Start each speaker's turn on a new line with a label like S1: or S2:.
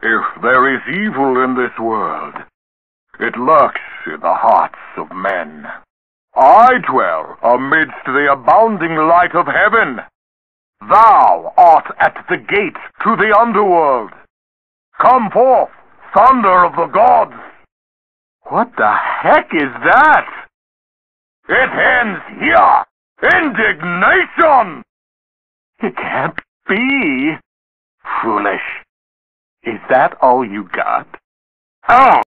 S1: If there is evil in this world, it lurks in the hearts of men. I dwell amidst the abounding light of heaven. Thou art at the gate to the underworld. Come forth, thunder of the gods. What the heck is that? It ends here. Indignation! It can't be. Foolish. Is that all you got? Oh!